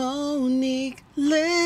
Monique Lynn.